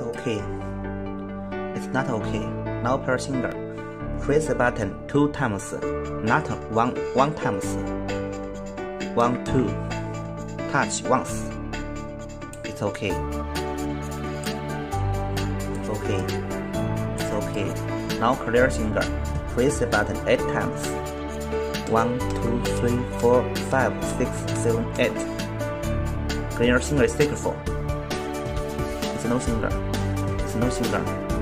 okay. It's not okay. Now press finger. Press the button two times, not one one times. One two. Touch once. It's okay. It's okay. It's okay. Now clear finger. Press the button eight times. One, two, three, four, five, six, seven, eight. Clear finger is four. It's no finger. It's no finger.